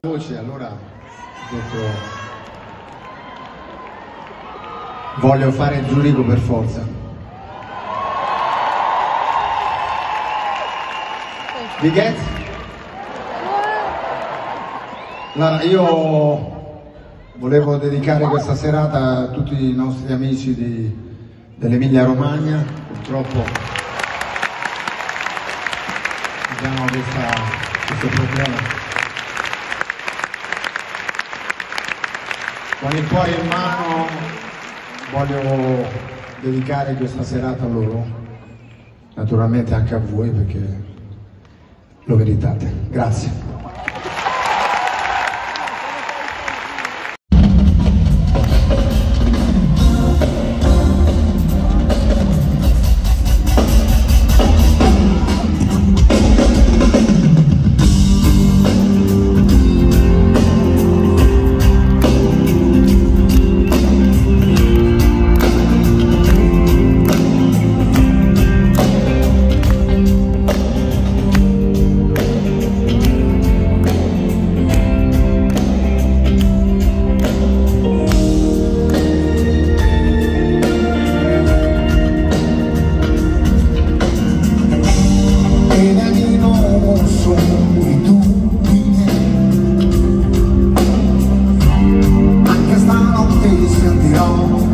Voce, allora ho detto voglio fare Zurigo per forza. Vi get? Allora, io volevo dedicare questa serata a tutti i nostri amici dell'Emilia Romagna, purtroppo abbiamo questa- questo problema. Con il cuore in mano voglio dedicare questa serata a loro, naturalmente anche a voi perché lo meritate. Grazie. gone.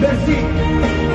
Merci.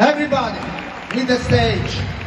Everybody, in the stage.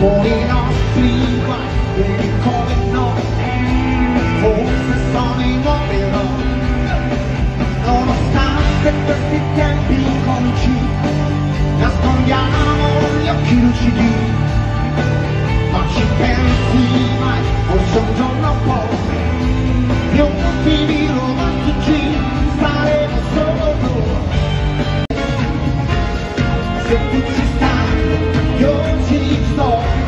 con i nostri guai come no eh, forse sono immobile nonostante questi tempi conci nascondiamo gli occhi lucidi. Ma ci pensi mai forse un giorno poi gli ultimi romani 있어.